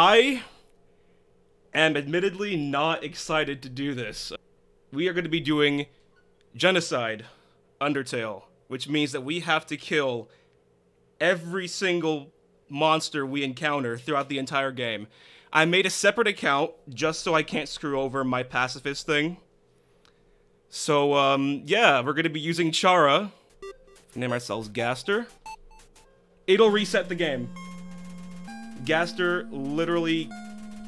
I am admittedly not excited to do this. We are going to be doing Genocide Undertale, which means that we have to kill every single monster we encounter throughout the entire game. I made a separate account just so I can't screw over my pacifist thing. So, um, yeah, we're gonna be using Chara. Name ourselves Gaster. It'll reset the game. Gaster literally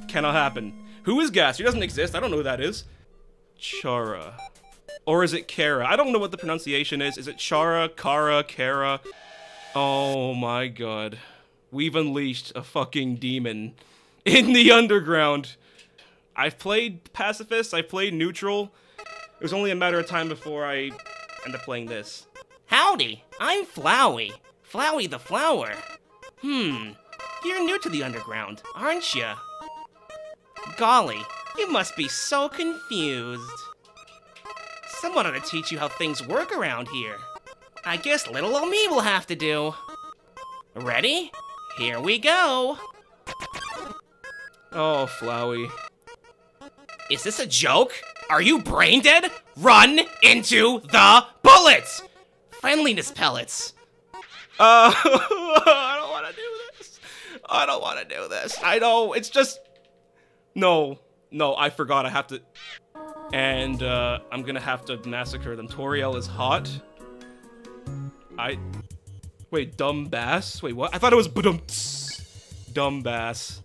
cannot happen. Who is Gaster? He doesn't exist. I don't know who that is. Chara. Or is it Kara? I don't know what the pronunciation is. Is it Chara, Kara, Kara? Oh my god. We've unleashed a fucking demon in the underground. I've played pacifist, I've played neutral. It was only a matter of time before I end up playing this. Howdy, I'm Flowey. Flowey the Flower. Hmm, you're new to the underground, aren't you? Golly, you must be so confused. Someone ought to teach you how things work around here. I guess little old me will have to do. Ready? Here we go. Oh, Flowey. Is this a joke? Are you brain dead? Run into the bullets! Friendliness pellets. Uh, I don't want to do this. I don't want to do this. I know, it's just... No, no, I forgot I have to... And, uh, I'm gonna have to massacre them. Toriel is hot. I... Wait, dumb bass? Wait, what? I thought it was badum Dumb bass.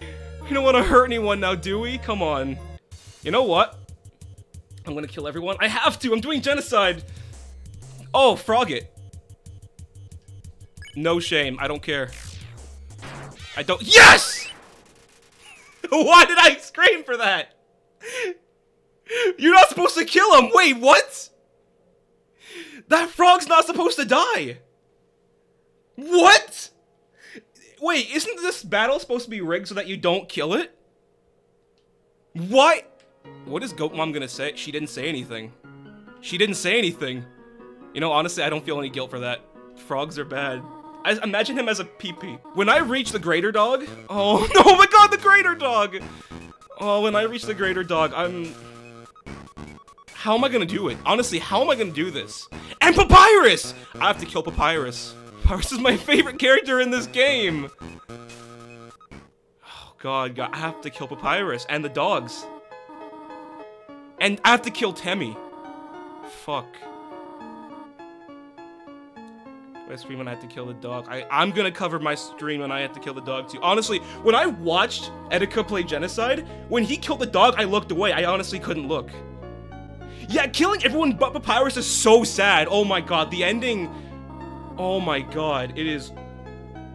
We don't want to hurt anyone now, do we? Come on. You know what? I'm gonna kill everyone. I have to! I'm doing genocide! Oh, frog it. No shame. I don't care. I don't- YES! Why did I scream for that? You're not supposed to kill him! Wait, what? That frog's not supposed to die! What? Wait, isn't this battle supposed to be rigged so that you don't kill it? What? What is Goat Mom gonna say? She didn't say anything. She didn't say anything. You know, honestly, I don't feel any guilt for that. Frogs are bad. I imagine him as a PP. When I reach the greater dog, oh no, oh my god, the greater dog! Oh, when I reach the greater dog, I'm... How am I gonna do it? Honestly, how am I gonna do this? And Papyrus! I have to kill Papyrus. Papyrus is my favorite character in this game. Oh god, god, I have to kill Papyrus and the dogs. And I have to kill Temmie. Fuck. I scream when I have to kill the dog. I, I'm gonna cover my stream when I have to kill the dog too. Honestly, when I watched Etika play Genocide, when he killed the dog, I looked away. I honestly couldn't look. Yeah, killing everyone but Papyrus is so sad. Oh my god, the ending... Oh my god, it is...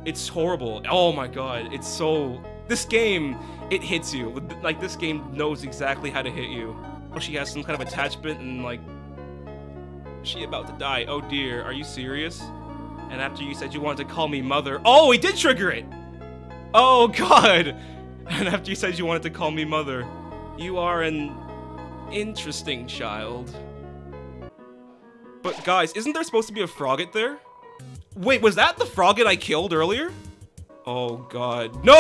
It's horrible. Oh my god, it's so... This game, it hits you. Like, this game knows exactly how to hit you. Oh, she has some kind of attachment and, like... She about to die. Oh dear, are you serious? And after you said you wanted to call me mother... Oh, he did trigger it! Oh god! And after you said you wanted to call me mother, you are an interesting child. But guys, isn't there supposed to be a Frogget there? Wait, was that the Frogget I killed earlier? Oh god. No!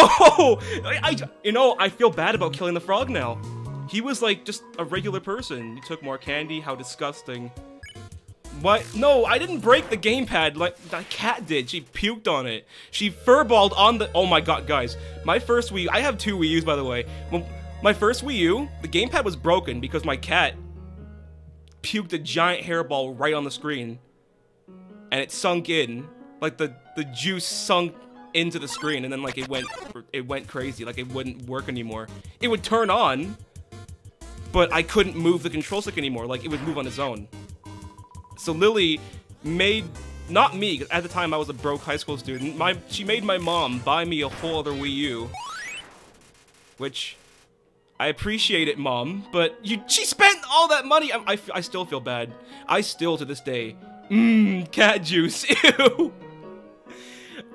I, I, you know, I feel bad about killing the frog now. He was like just a regular person. He took more candy, how disgusting. What? No, I didn't break the gamepad like that cat did. She puked on it. She furballed on the- Oh my god, guys. My first Wii- I have two Wii U's, by the way. My first Wii U, the gamepad was broken because my cat puked a giant hairball right on the screen. And it sunk in. Like the, the juice sunk into the screen and then like it went it went crazy. Like it wouldn't work anymore. It would turn on, but I couldn't move the control stick anymore. Like it would move on its own. So Lily made not me, at the time I was a broke high school student. My she made my mom buy me a whole other Wii U. Which I appreciate it, mom, but you she spent all that money. I, I, I still feel bad. I still to this day, mmm, cat juice. Ew.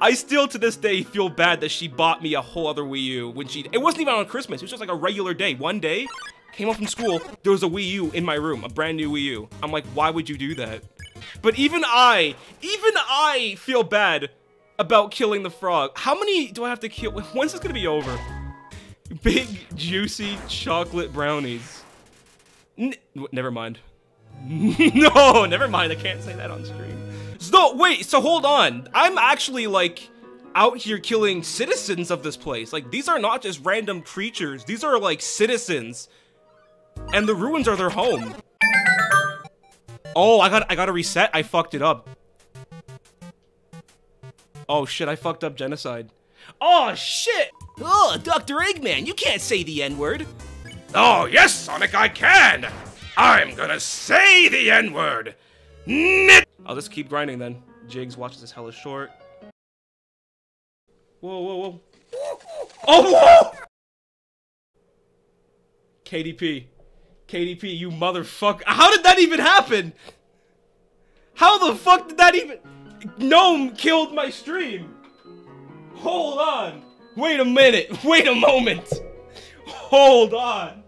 I still to this day feel bad that she bought me a whole other Wii U when she. It wasn't even on Christmas. It was just like a regular day. One day, came home from school, there was a Wii U in my room, a brand new Wii U. I'm like, why would you do that? But even I, even I feel bad about killing the frog. How many do I have to kill? When's this gonna be over? Big, juicy chocolate brownies. N never mind. no, never mind. I can't say that on stream. So, wait, so hold on. I'm actually, like, out here killing citizens of this place. Like, these are not just random creatures. These are, like, citizens. And the ruins are their home. Oh, I got I got to reset. I fucked it up. Oh shit, I fucked up genocide. Oh shit! Oh, Dr. Eggman, you can't say the N-word. Oh, yes, Sonic, I can! I'm gonna say the N-word! I'll just keep grinding then. Jigs watches this hella short. Whoa, whoa, whoa. Oh, whoa! KDP. KDP, you motherfucker. How did that even happen? How the fuck did that even... Gnome killed my stream. Hold on. Wait a minute. Wait a moment. Hold on.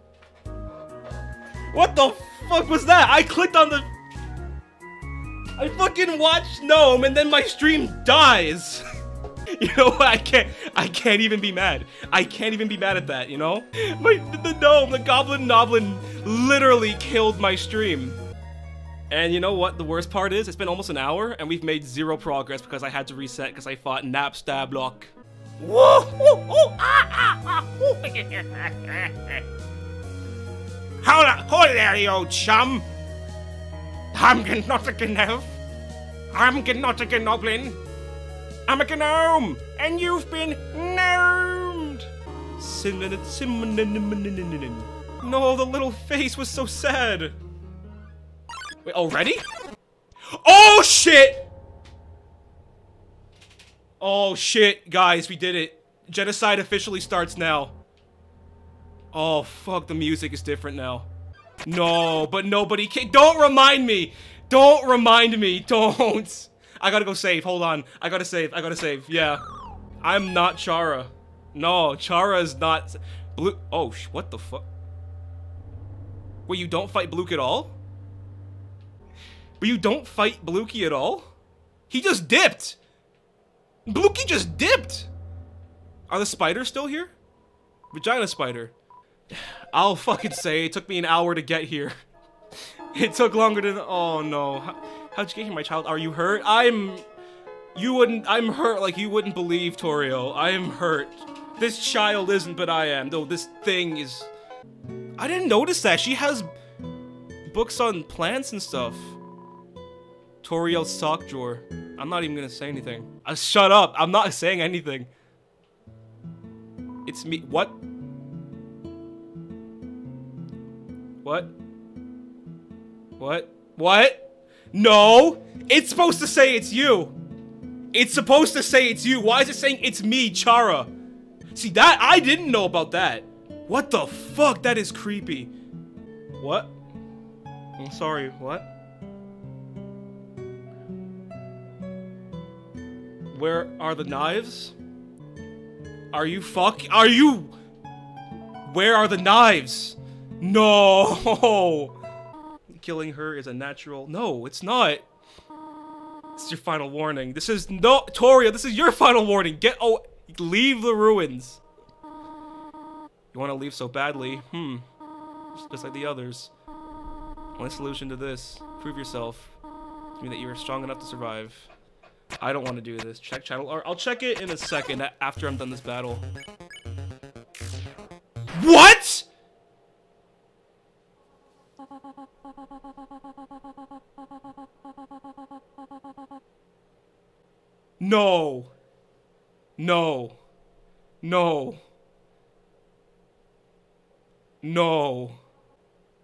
What the fuck was that? I clicked on the... I fucking watched Gnome and then my stream dies. you know what? I can't. I can't even be mad. I can't even be mad at that. You know, my the gnome, the goblin noblin, literally killed my stream. And you know what? The worst part is, it's been almost an hour and we've made zero progress because I had to reset because I fought Napstablook. Whoa! Ah! Ah! Ah! hold there, you old chum. I'm not a gnome. I'm not a goblin. I'm a gnome, and you've been gnomed. No, the little face was so sad. Wait, already? Oh shit! Oh shit, guys, we did it. Genocide officially starts now. Oh fuck, the music is different now. No, but nobody can- Don't remind me! Don't remind me, don't! I gotta go save. Hold on. I gotta save. I gotta save. Yeah. I'm not Chara. No, Chara is not... Blue... Oh, what the fuck? Wait, you don't fight Bluke at all? But you don't fight Blooky at all? He just dipped! Blooky just dipped! Are the spiders still here? Vagina spider. I'll fucking say it took me an hour to get here. it took longer than- oh no. How'd you get here, my child? Are you hurt? I'm... You wouldn't... I'm hurt like you wouldn't believe, Torio. I am hurt. This child isn't, but I am. Though this thing is... I didn't notice that. She has books on plants and stuff. Toriel's sock drawer. I'm not even gonna say anything. Uh, shut up. I'm not saying anything. It's me. What? What? What? What? No! It's supposed to say it's you! It's supposed to say it's you. Why is it saying it's me, Chara? See, that- I didn't know about that. What the fuck? That is creepy. What? I'm sorry, what? Where are the knives? Are you fuck- Are you- Where are the knives? No! killing her is a natural. No, it's not. This is your final warning. This is no Toria. This is your final warning. Get oh, leave the ruins. You want to leave so badly? Hmm. Just like the others. Only solution to this: prove yourself. To mean that you are strong enough to survive. I don't want to do this. Check channel. I'll check it in a second after I'm done this battle. What? No. No. No. No.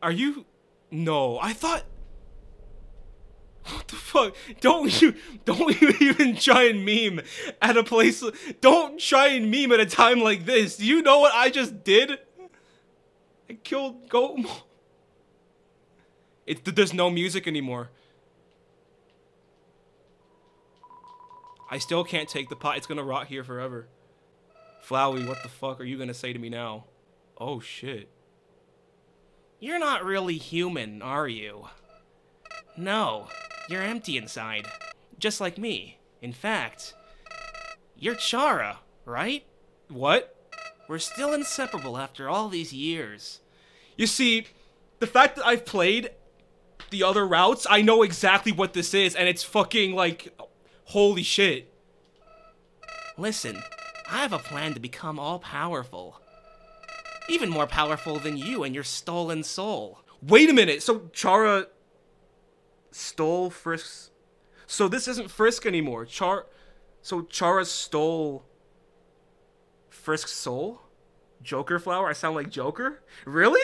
Are you... No. I thought... What the fuck? Don't you... Don't you even try and meme at a place... Don't try and meme at a time like this. Do you know what I just did? I killed Goat... It, there's no music anymore. I still can't take the pot. It's gonna rot here forever. Flowey, what the fuck are you gonna say to me now? Oh shit. You're not really human, are you? No, you're empty inside. Just like me. In fact, You're Chara, right? What? We're still inseparable after all these years. You see, the fact that I've played the other routes, I know exactly what this is, and it's fucking like, holy shit. Listen, I have a plan to become all powerful. Even more powerful than you and your stolen soul. Wait a minute, so Chara stole Frisk's. So this isn't Frisk anymore. Char. So Chara stole Frisk's soul? Joker flower? I sound like Joker? Really?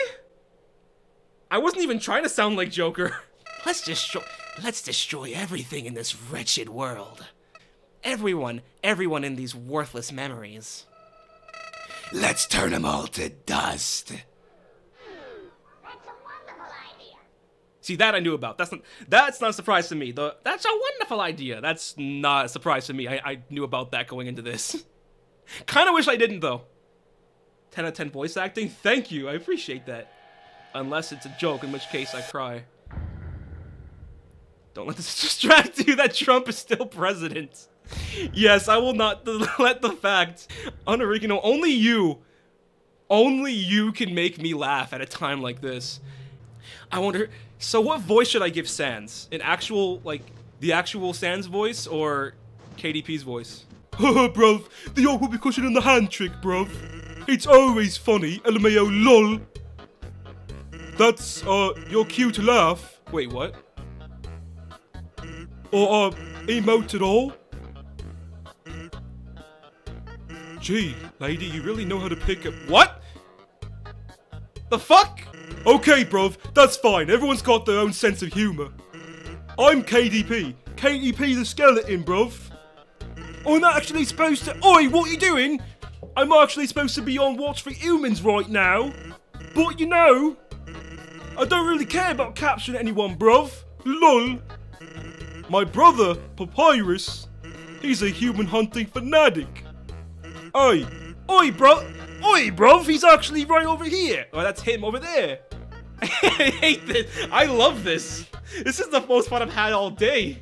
I wasn't even trying to sound like Joker. Let's destroy let's destroy everything in this wretched world. Everyone, everyone in these worthless memories. Let's turn them all to dust. See that I knew about. That's not that's not a surprise to me. The that's a wonderful idea. That's not a surprise to me. I, I knew about that going into this. Kinda wish I didn't though. 10 out of 10 voice acting? Thank you, I appreciate that. Unless it's a joke, in which case I cry. Don't let this distract you that Trump is still president. Yes, I will not let the fact, unoriginal, only you, only you can make me laugh at a time like this. I wonder, so what voice should I give Sans? An actual, like, the actual Sans voice or KDP's voice? Haha, bruv, the old whoopee cushion and the hand trick, bruv. It's always funny, LMAO lol. That's, uh, your cue to laugh. Wait, what? Or, uh, emote at all? Gee, lady, you really know how to pick up- What? The fuck? Okay, bruv, that's fine. Everyone's got their own sense of humor. I'm KDP. KDP the skeleton, bruv. I'm not actually supposed to- Oi, what are you doing? I'm actually supposed to be on watch for humans right now. But you know, I don't really care about capturing anyone, bruv. Lol. My brother, Papyrus, he's a human hunting fanatic. Oi, oi, bro, oi, bruv, he's actually right over here. Oh, that's him over there. I hate this. I love this. This is the most fun I've had all day.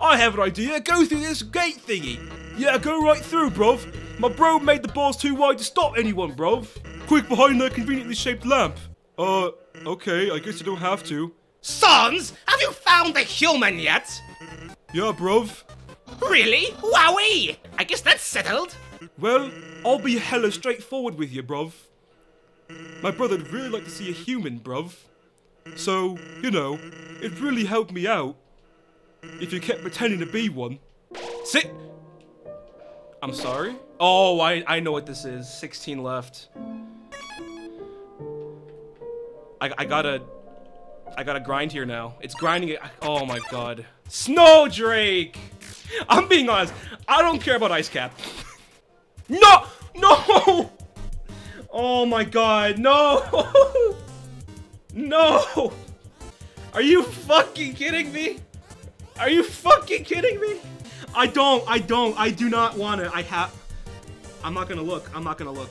I have an idea. Go through this gate thingy. Yeah, go right through, bruv. My bro made the bars too wide to stop anyone, bruv. Quick behind that conveniently shaped lamp. Uh, okay, I guess you don't have to. Sans, have you found the human yet? Yeah, bruv. Really? Wowie! I guess that's settled. Well, I'll be hella straightforward with you, bruv. My brother'd really like to see a human, bruv. So, you know, it'd really help me out if you kept pretending to be one. Sit! I'm sorry? Oh, I, I know what this is. 16 left. I, I gotta... I gotta grind here now. It's grinding it. Oh my god. Snow Drake! I'm being honest. I don't care about Ice Cap. No! No! Oh my god, no! No! Are you fucking kidding me? Are you fucking kidding me? I don't, I don't, I do not want it. I have... I'm not gonna look, I'm not gonna look.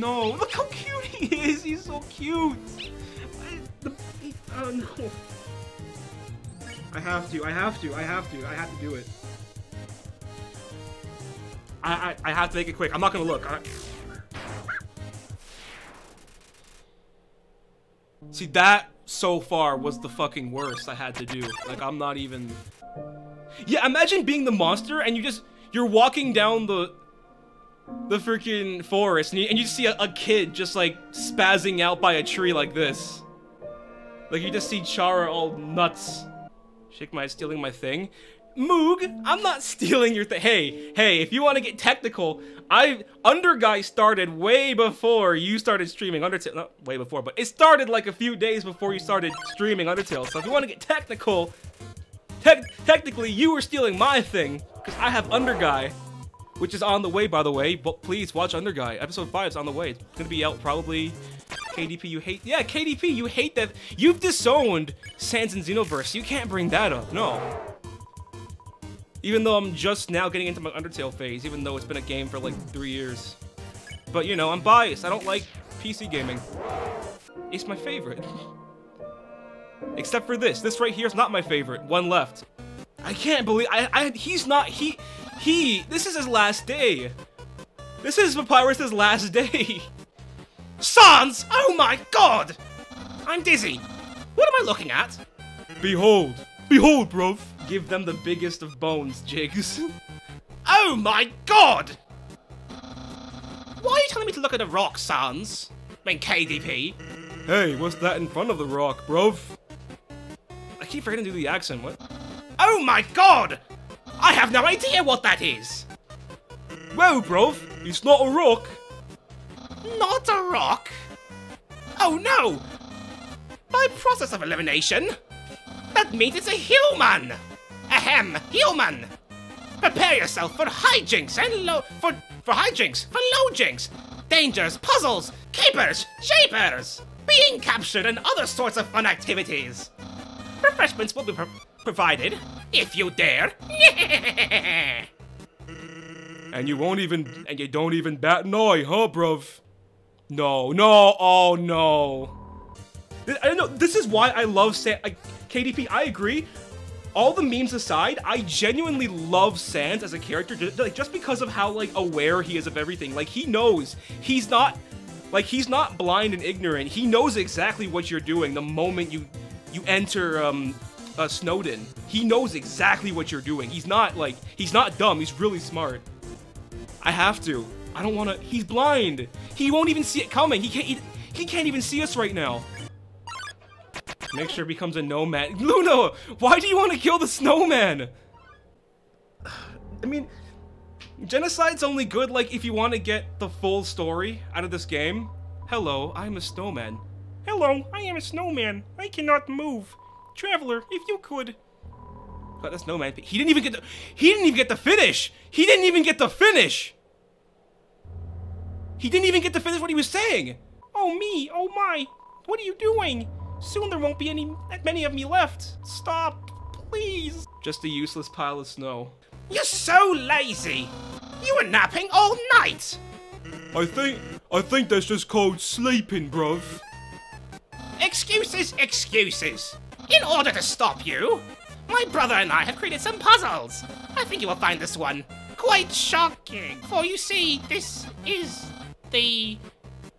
No, look how cute he is. He's so cute. I, the, he, oh no. I have to. I have to. I have to. I have to do it. I I, I have to make it quick. I'm not gonna look. I... See that so far was the fucking worst I had to do. Like I'm not even. Yeah, imagine being the monster and you just you're walking down the the freaking forest and you, and you see a, a kid just like spazzing out by a tree like this. Like you just see Chara all nuts. Shake my stealing my thing. Moog, I'm not stealing your thing. Hey, hey, if you want to get technical, I Under Guy started way before you started streaming Undertale. Not way before, but it started like a few days before you started streaming Undertale. So if you want to get technical, te technically you were stealing my thing because I have Under Guy, which is on the way, by the way. But please watch Under Guy. Episode five is on the way. It's gonna be out probably. KDP, you hate. Yeah, KDP, you hate that. You've disowned Sans and Xenoverse. You can't bring that up. No. Even though I'm just now getting into my Undertale phase, even though it's been a game for like three years. But you know, I'm biased. I don't like PC gaming. It's my favorite. Except for this. This right here is not my favorite. One left. I can't believe I, I he's not he he this is his last day. This is Papyrus's last day. Sans! Oh my god! I'm dizzy. What am I looking at? Behold. Behold, bruv. Give them the biggest of bones, Jigs. Oh my god! Why are you telling me to look at a rock, Sans? I mean, KDP. hey, what's that in front of the rock, bruv? I keep forgetting to do the accent, what? Oh my god! I have no idea what that is! Well, bruv, it's not a rock. Not a rock? Oh no! By process of elimination, that means it's a human! Ahem, human! Prepare yourself for hijinks and low for for hijinks, for low jinks, dangers, puzzles, capers, shapers, being captured, and other sorts of fun activities. Refreshments will be provided if you dare. And you won't even, and you don't even bat an eye, huh, bruv? No, no, oh no. I don't know, this is why I love San- like, KDP, I agree. All the memes aside, I genuinely love Sans as a character, just because of how, like, aware he is of everything. Like, he knows. He's not, like, he's not blind and ignorant. He knows exactly what you're doing the moment you, you enter, um, uh, Snowdin. He knows exactly what you're doing. He's not, like, he's not dumb. He's really smart. I have to. I don't want to. He's blind. He won't even see it coming. He can't. He, he can't even see us right now. Make sure he becomes a nomad. Luna, why do you want to kill the snowman? I mean, genocide's only good like if you want to get the full story out of this game. Hello, I'm a snowman. Hello, I am a snowman. I cannot move. Traveler, if you could. Got the snowman. He didn't even get the. He didn't even get the finish. He didn't even get the finish. He didn't even get to finish what he was saying. Oh me, oh my. What are you doing? Soon there won't be any that many of me left. Stop, please. Just a useless pile of snow. You're so lazy. You were napping all night. I think. I think that's just called sleeping, bruv. Excuses, excuses. In order to stop you, my brother and I have created some puzzles. I think you will find this one quite shocking. For you see, this is the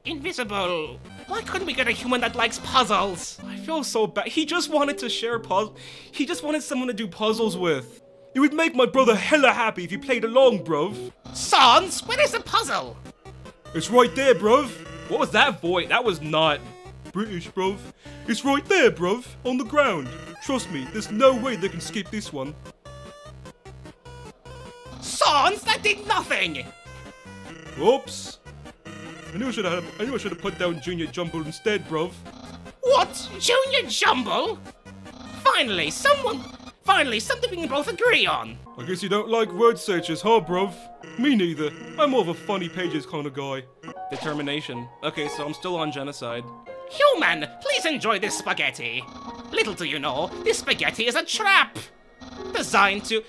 invisible. Why couldn't we get a human that likes puzzles? I feel so bad. He just wanted to share puzzle. He just wanted someone to do puzzles with. It would make my brother hella happy if you played along, bruv. Sans, where is the puzzle? It's right there, bruv. What was that voice? That was not British, bruv. It's right there, bruv, on the ground. Trust me, there's no way they can skip this one. Sans, that did nothing. Oops. I knew I should have. I knew I should have put down Junior Jumble instead, bruv. What? Junior Jumble? Finally, someone. Finally, something we can both agree on. I guess you don't like word searches, huh, bruv? Me neither. I'm more of a funny pages kind of guy. Determination. Okay, so I'm still on genocide. Human, please enjoy this spaghetti. Little do you know, this spaghetti is a trap. Designed to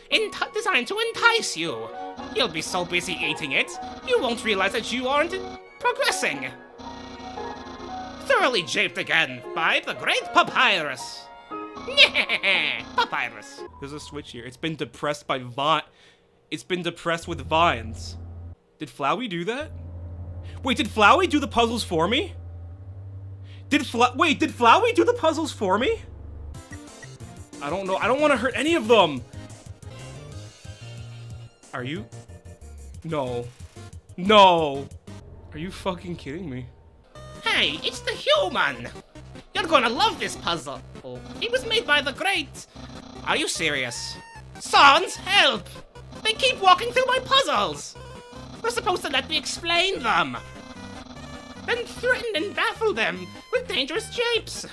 designed to entice you. You'll be so busy eating it, you won't realize that you aren't progressing. Thoroughly japed again by the great Papyrus. Papyrus. There's a switch here. It's been depressed by vine. It's been depressed with vines. Did Flowey do that? Wait, did Flowey do the puzzles for me? Did Fla- wait, did Flowey do the puzzles for me? I don't know. I don't want to hurt any of them. Are you? No. No. Are you fucking kidding me? Hey, it's the human. You're gonna love this puzzle. It was made by the great. Are you serious? Sans, help! They keep walking through my puzzles. They're supposed to let me explain them. Then threaten and baffle them with dangerous japes.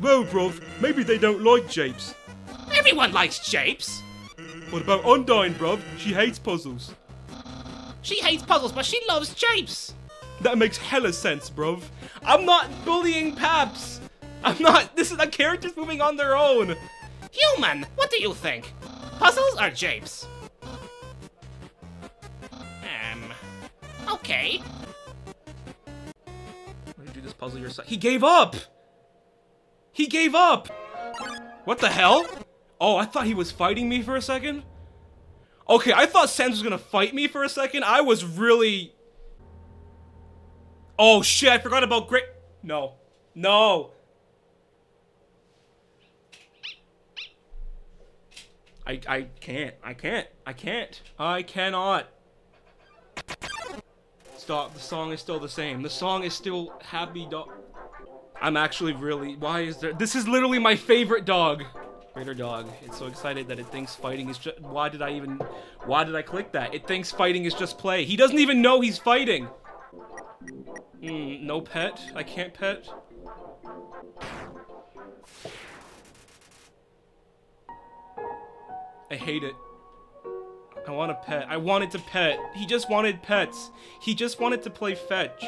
Well, bruv, maybe they don't like japes. Everyone likes japes. What about Undyne, bruv? She hates puzzles. She hates puzzles, but she loves japes. That makes hella sense, bruv. I'm not bullying Paps. I'm not. This is the characters moving on their own. Human, what do you think? Puzzles or japes? Um. Okay. Puzzle yourself? He gave up. He gave up! What the hell? Oh, I thought he was fighting me for a second? Okay, I thought Sans was gonna fight me for a second. I was really... Oh shit, I forgot about Great... No. No! I, I can't. I can't. I can't. I cannot. Stop. The song is still the same. The song is still Happy Dog. I'm actually really... Why is there... This is literally my favorite dog. Greater dog. It's so excited that it thinks fighting is just... Why did I even... Why did I click that? It thinks fighting is just play. He doesn't even know he's fighting. Hmm, no pet? I can't pet? I hate it. I want a pet. I wanted to pet. He just wanted pets. He just wanted to play fetch.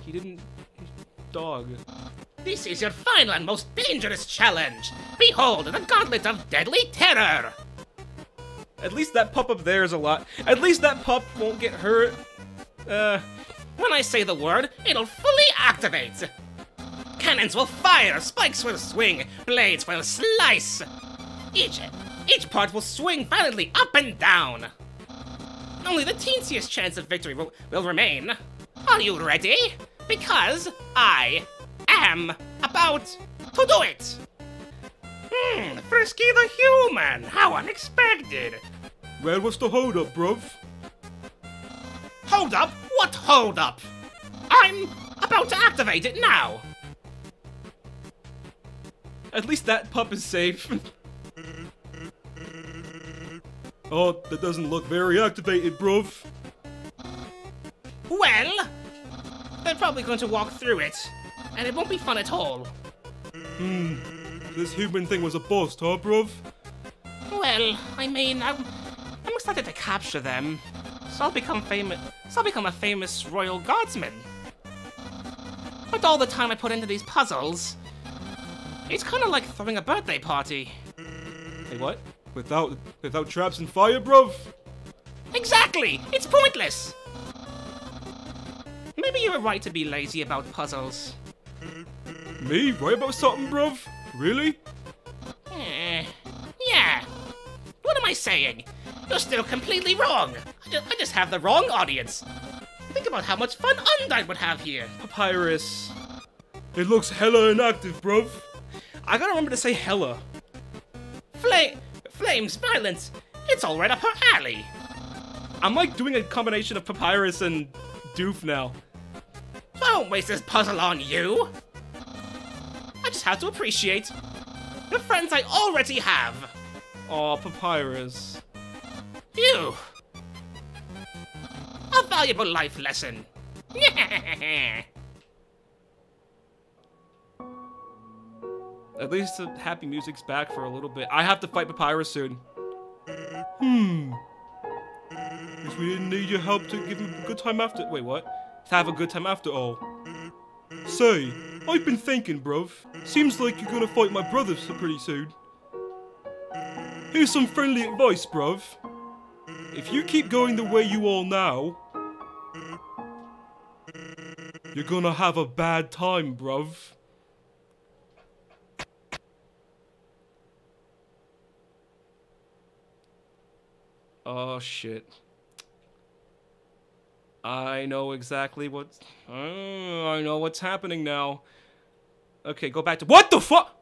He didn't... Dog. This is your final and most dangerous challenge. Behold the gauntlet of deadly terror. At least that pup up there is a lot. At least that pup won't get hurt. Uh... When I say the word, it'll fully activate. Cannons will fire, spikes will swing, blades will slice. Each each part will swing violently up and down. Only the teensiest chance of victory will, will remain. Are you ready? Because I am about to do it! Hmm, Frisky the Human! How unexpected! Red, what's the hold up, bruv? Hold up? What hold up? I'm about to activate it now! At least that pup is safe. Oh, that doesn't look very activated, bruv. Well, they're probably going to walk through it, and it won't be fun at all. Hmm, this human thing was a bust, huh, bruv? Well, I mean, I'm, I'm excited to capture them, so I'll become famous. So I'll become a famous royal guardsman. With all the time I put into these puzzles, it's kind of like throwing a birthday party. Hey, what? Without without traps and fire, bruv? Exactly! It's pointless! Maybe you were right to be lazy about puzzles. Me? Right about something, bruv? Really? Eh, yeah. What am I saying? You're still completely wrong. I just, I just have the wrong audience. Think about how much fun Undyne would have here. Papyrus. It looks hella inactive, bruv. I gotta remember to say hella. Flame, flames, violence. It's all right up her alley. I'm like doing a combination of Papyrus and Doof now. Don't waste this puzzle on you. I just have to appreciate the friends I already have. Aw, Papyrus. Phew. A valuable life lesson. At least the happy music's back for a little bit. I have to fight Papyrus soon. Hmm. Guess we didn't need your help to give him a good time after- wait, what? To have a good time after all. Say, I've been thinking, bruv. Seems like you're gonna fight my brother so pretty soon. Here's some friendly advice, bruv. If you keep going the way you are now, you're gonna have a bad time, bruv. Oh shit. I know exactly what. Oh, I know what's happening now. Okay, go back to. What the fuck?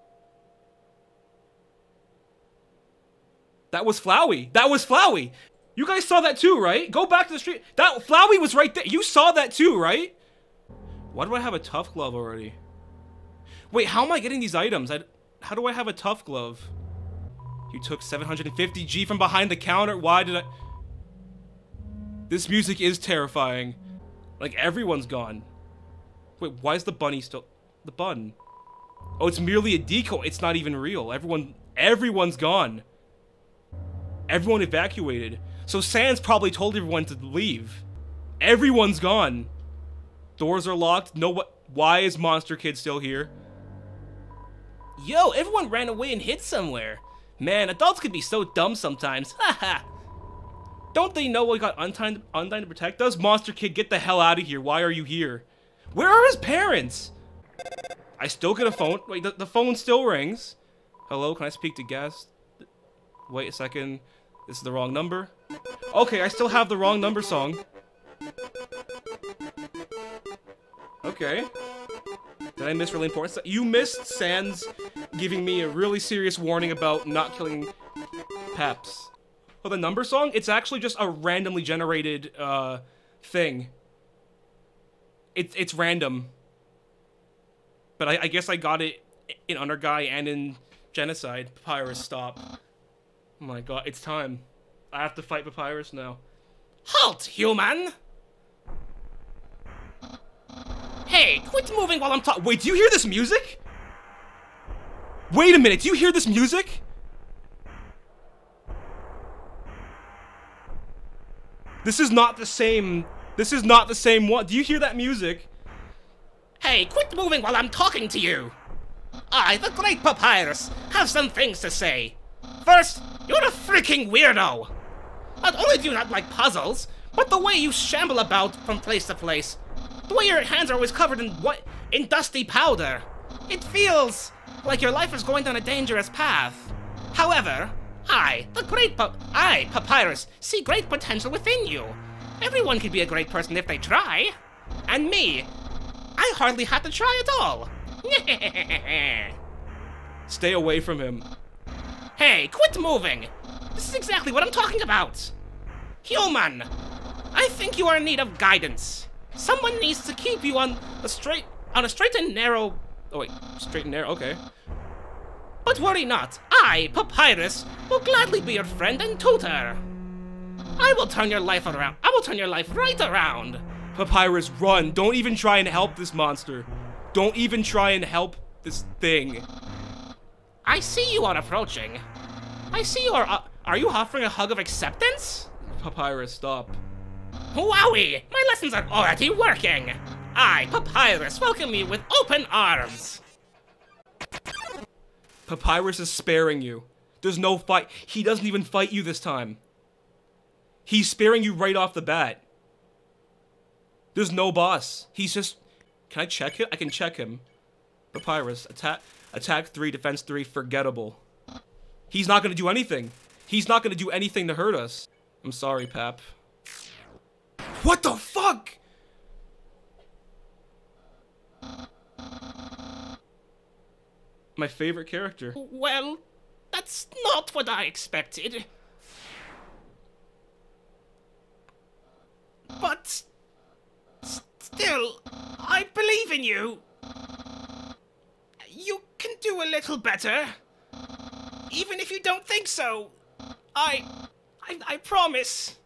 That was Flowey. That was Flowey. You guys saw that too, right? Go back to the street. That Flowey was right there. You saw that too, right? Why do I have a tough glove already? Wait, how am I getting these items? I, how do I have a tough glove? You took 750 G from behind the counter. Why did I... This music is terrifying. Like, everyone's gone. Wait, why is the bunny still... The bun? Oh, it's merely a decoy. It's not even real. Everyone... Everyone's gone. Everyone evacuated. So Sans probably told everyone to leave. Everyone's gone. Doors are locked. No what? Why is Monster Kid still here? Yo, everyone ran away and hid somewhere. Man, adults could be so dumb sometimes. Haha. Don't they know we got Undyne, Undyne to protect us? Monster Kid, get the hell out of here. Why are you here? Where are his parents? I still get a phone. Wait, the, the phone still rings. Hello, can I speak to guest? Wait a second. This is the wrong number. Okay, I still have the wrong number song. Okay. Did I miss really important stuff? You missed Sans giving me a really serious warning about not killing Peps. Oh, the number song? It's actually just a randomly generated, uh, thing. It's it's random. But I, I guess I got it in Under Guy and in Genocide. Papyrus, stop. Oh my god, it's time. I have to fight Papyrus now. Halt, human! Hey, quit moving while I'm talking. Wait, do you hear this music? Wait a minute, do you hear this music? This is not the same. This is not the same one. Do you hear that music? Hey, quit moving while I'm talking to you! I, the great Papyrus, have some things to say. First, you're a freaking weirdo! Not only do you not like puzzles, but the way you shamble about from place to place. The way your hands are always covered in what in dusty powder. It feels like your life is going down a dangerous path. However, I, the great pa- I, Papyrus, see great potential within you. Everyone can be a great person if they try. And me, I hardly had to try at all. Stay away from him. hey, quit moving. This is exactly what I'm talking about. Human, I think you are in need of guidance. Someone needs to keep you on a straight, on a straight and narrow. Oh wait, straight and narrow. Okay. But worry not. I, Papyrus, will gladly be your friend and tutor. I will turn your life around. I will turn your life right around. Papyrus, run! Don't even try and help this monster. Don't even try and help this thing. I see you are approaching. I see you are. Uh, are you offering a hug of acceptance? Papyrus, stop. Wowie! My lessons are already working! I, Papyrus, welcome you with open arms! Papyrus is sparing you. There's no fight. He doesn't even fight you this time. He's sparing you right off the bat. There's no boss. He's just. Can I check him? I can check him. Papyrus, attack, attack three, defense three, forgettable. He's not gonna do anything. He's not gonna do anything to hurt us. I'm sorry, Pap. What the fuck? My favorite character. Well, that's not what I expected. But still, I believe in you. You can do a little better. Even if you don't think so. I I, I promise.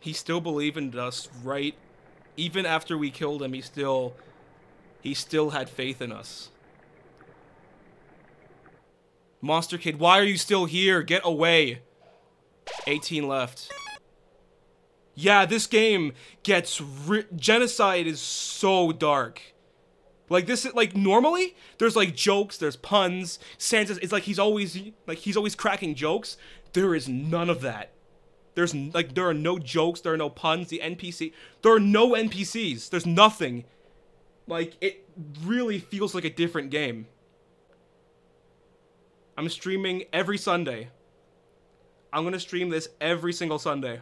He still believed in us, right? Even after we killed him, he still he still had faith in us. Monster Kid, why are you still here? Get away. 18 left. Yeah, this game gets genocide is so dark. Like this is like normally there's like jokes, there's puns. Sans it's like he's always like he's always cracking jokes. There is none of that. There's like there are no jokes, there are no puns. The NPC, there are no NPCs. There's nothing. Like it really feels like a different game. I'm streaming every Sunday. I'm gonna stream this every single Sunday.